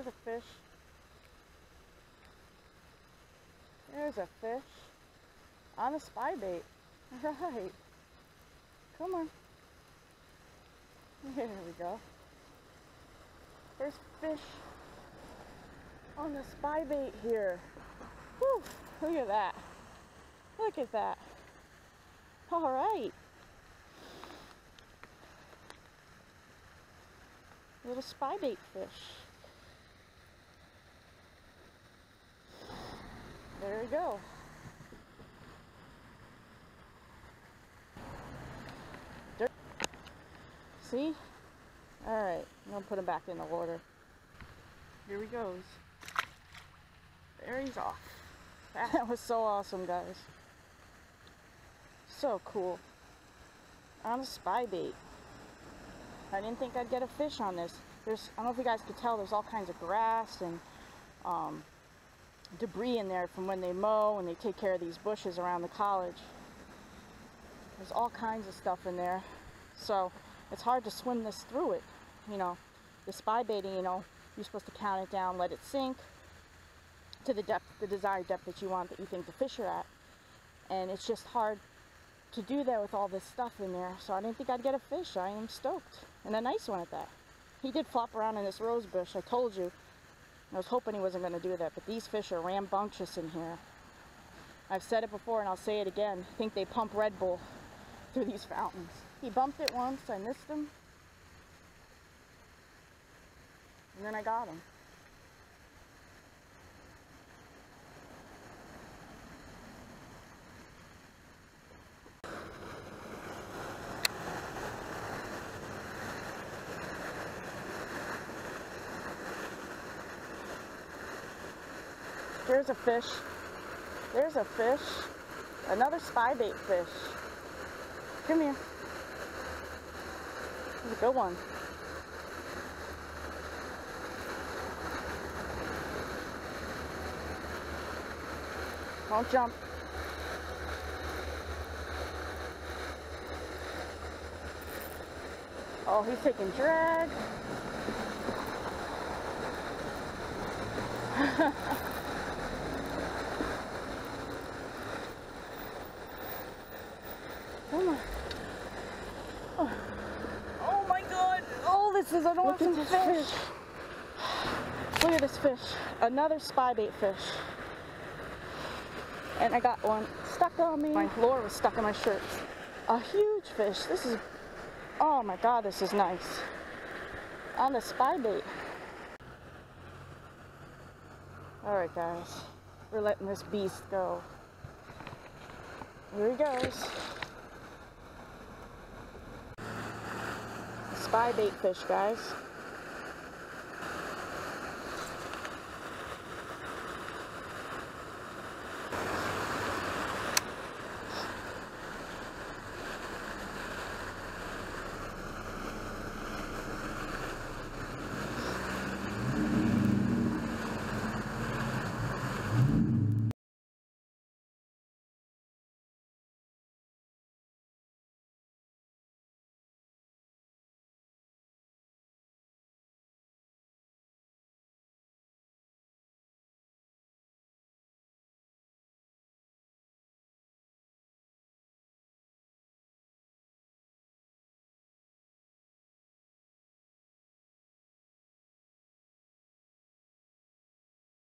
There's a fish. There's a fish. On a spy bait. Right. Come on. There we go. There's fish on the spy bait here. Whew, look at that. Look at that. All right. Little spy bait fish. There we go. There. See? Alright, I'm going to put him back in the water. Here he goes. There he's off. That was so awesome, guys. So cool. On a spy bait. I didn't think I'd get a fish on this. There's, I don't know if you guys could tell, there's all kinds of grass and um, debris in there from when they mow and they take care of these bushes around the college. There's all kinds of stuff in there. So it's hard to swim this through it. You know, the spy baiting, you know, you're supposed to count it down, let it sink to the depth, the desired depth that you want, that you think the fish are at. And it's just hard to do that with all this stuff in there. So I didn't think I'd get a fish. I am stoked. And a nice one at that. He did flop around in this rose bush, I told you. I was hoping he wasn't going to do that, but these fish are rambunctious in here. I've said it before and I'll say it again. I think they pump Red Bull through these fountains. He bumped it once, I missed him. And then I got him. There's a fish. There's a fish. Another spy bait fish. Come here. There's a good one. Don't jump. Oh, he's taking drag. Come on. Oh. oh my god. Oh, this is an awesome fish. fish. Look at this fish. Another spy bait fish. And I got one stuck on me. My lure was stuck in my shirt. A huge fish. This is, oh my god, this is nice. On the spy bait. Alright guys, we're letting this beast go. Here he goes. Spy bait fish, guys.